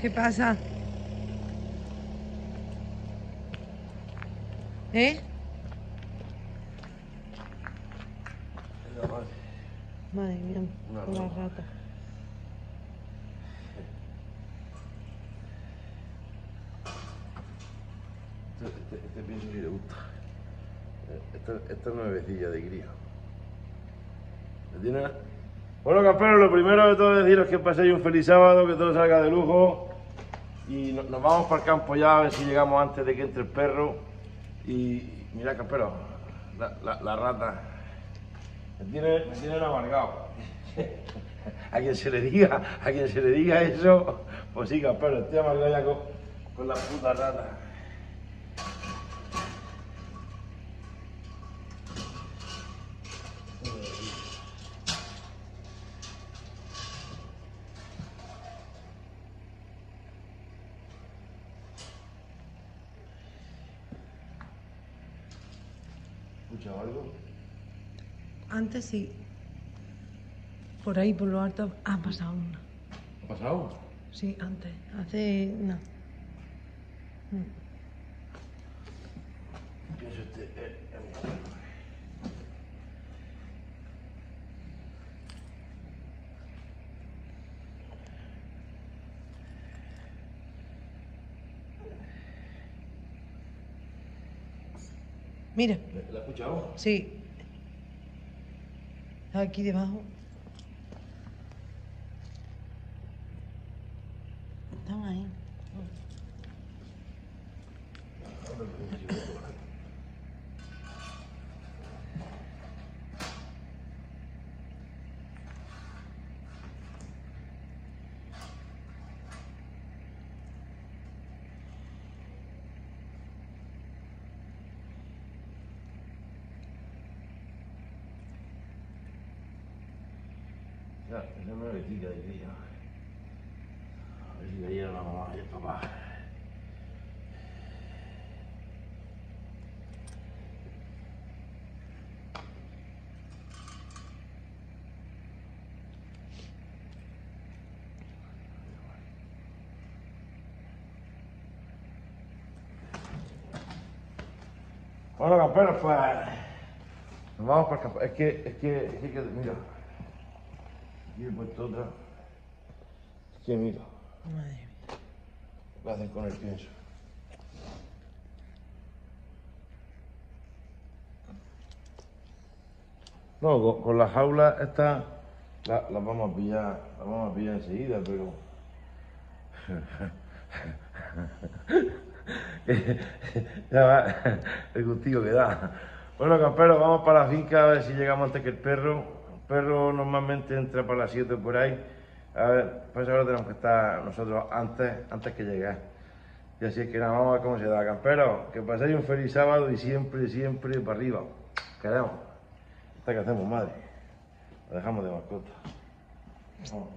¿Qué pasa? ¿Eh? Madre mía, Una la rata. Este, este, pienso que le gusta. Eh, Esta, esta es nuevecilla de crío. ¿Me tiene? Bueno, camperos, lo primero de todo es deciros que paséis un feliz sábado, que todo salga de lujo. Y no- nos vamos para el campo ya a ver si llegamos antes de que entre el perro. Y mira, campero, la, rata me tiene, me tiene amargado. a quien se le diga, a quien se le diga eso, pues sí, campero, estoy amargado ya con, con la puta rata. ¿Escuchado algo? Antes sí. Por ahí, por lo alto, ha pasado una. ¿Ha pasado? Sí, antes. Hace. No. Pienso Mira, ¿La escuchado? sí. Aquí debajo. Están ahí. Ya, esa me metida de cría. A ver si llega la mamá y el papá. Bueno, camperos, pues. Nos vamos para el campo. Es que, es que, es que- mira. Aquí he puesto otra. Que mira, Madre mía. lo hacen con el pienso. No, con, con la jaula esta la, la vamos a pillar, la vamos a pillar enseguida, pero. ya va, el gustillo que da. Bueno, camperos, vamos para la finca a ver si llegamos antes que el perro. El perro normalmente entra para las 7 por ahí. A ver, pues ahora tenemos que estar nosotros antes, antes que llegar. Y así es que nada, vamos a ver cómo se da. Camperos, que paséis un feliz sábado y siempre, siempre para arriba. Queremos. Esta que hacemos, madre. La dejamos de mascota. Vamos.